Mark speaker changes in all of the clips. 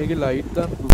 Speaker 1: मेरी लाइट
Speaker 2: का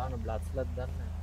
Speaker 2: bra, han
Speaker 3: har blatt sledd.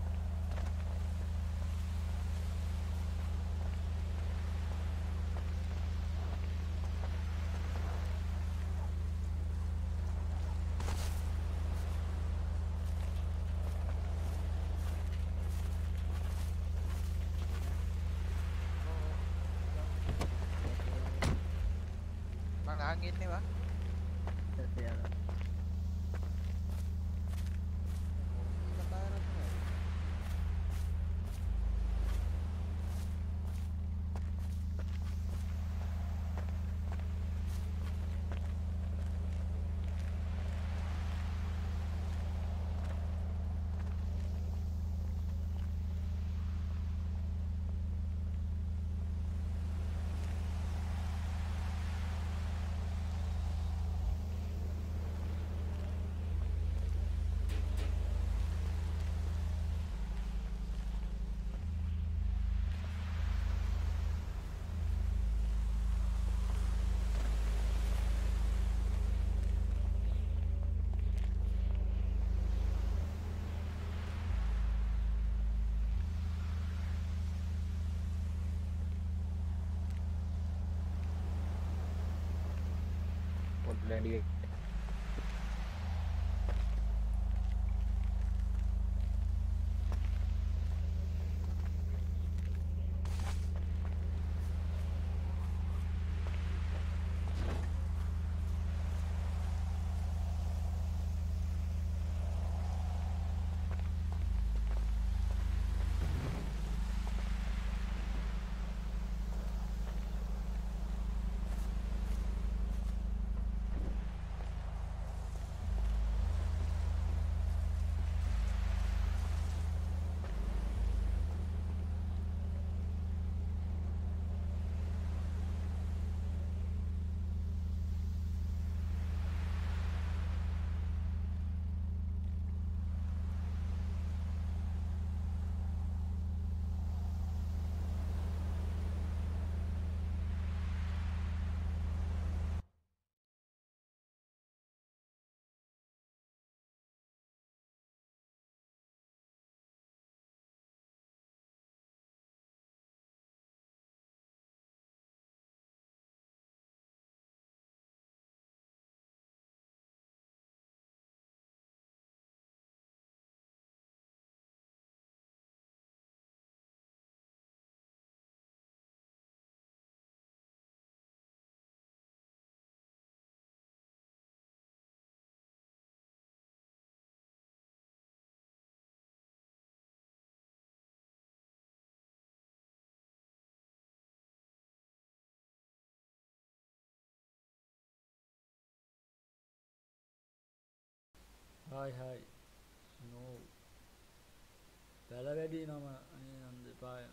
Speaker 2: Ready
Speaker 4: hi hi. No. පැල වැඩි නම අනේ නන්ද පාය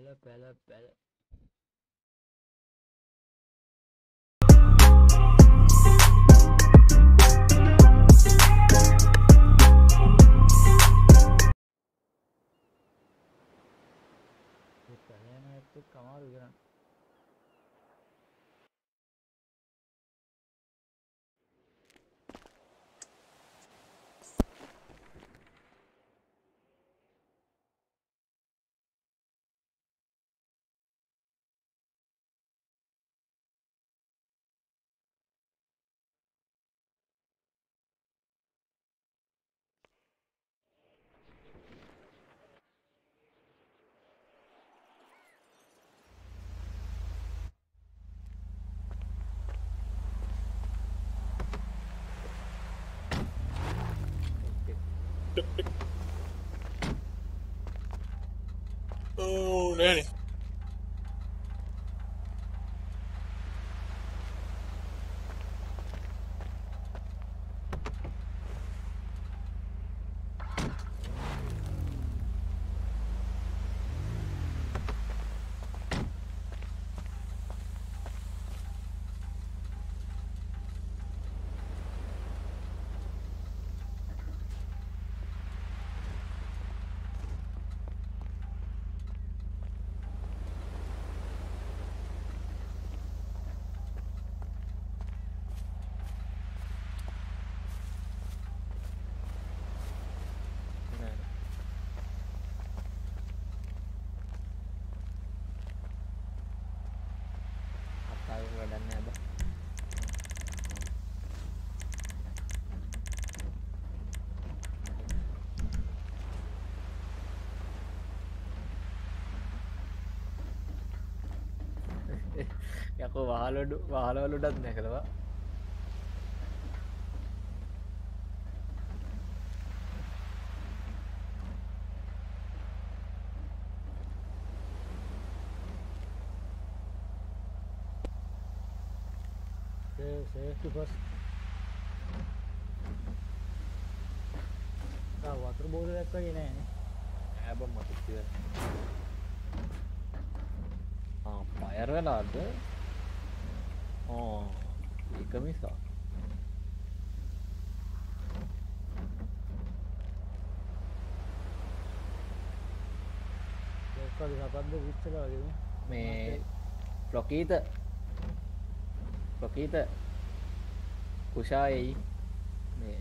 Speaker 4: පැල පැල පැල පැලයන ඇත්තු කමාරු
Speaker 2: nele. යකෝ වහලොඩු වහලවලුඩත් නැකළවා
Speaker 4: safety first. ආ වතුර බෝතලයක් වගේ නෑනේ.
Speaker 2: ඇබ මතතිය පයර් වෙලාද ඕ ඒක මිසා
Speaker 4: ඒක වගේ සතක්ද විච්චලා වගේනේ.
Speaker 2: මේ ලොකීත ලොකීත කුෂායයි මේ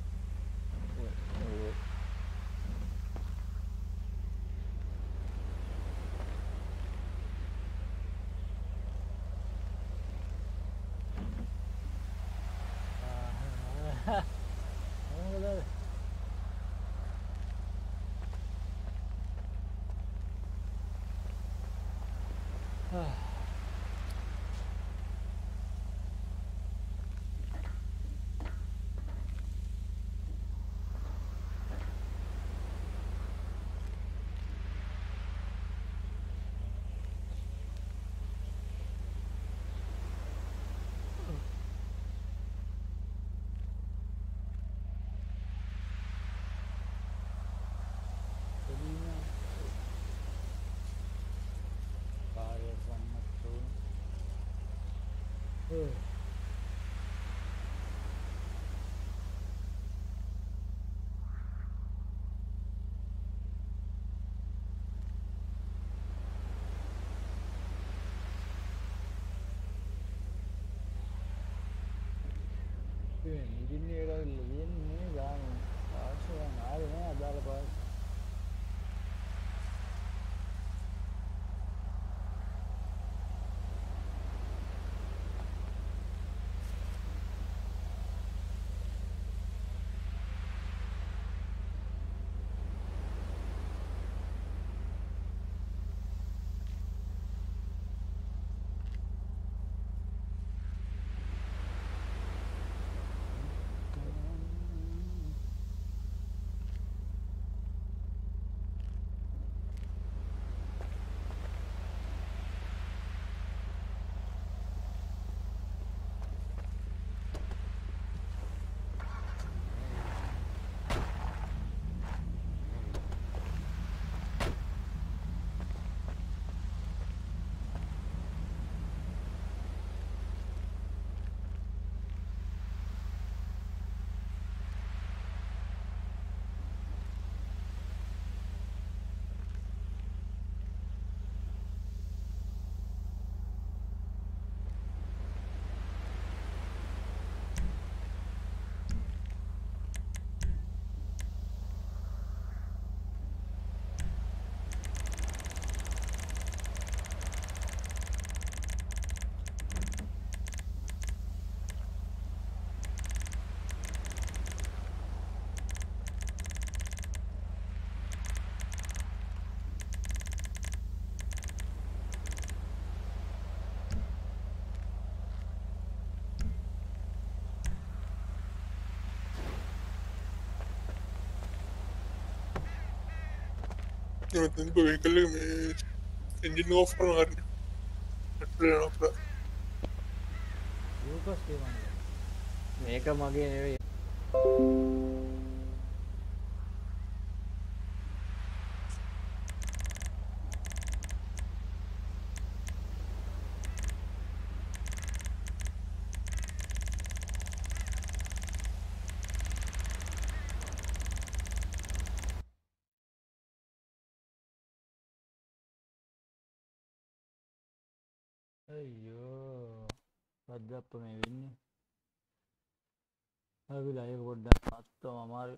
Speaker 4: Ugh. ඒ ඉංජිනේර ලියන්නේ ගාන ආශයන් ආවේ නෑ අදාළ පාස්
Speaker 5: මෙතන වෙහිකල් එක මේ එන්ජින් ඕෆ්
Speaker 4: අයියෝ පද්දප්ප මේ වෙන්නේ අපි ලයිව පොඩ්ඩක් අත්තම අමාරු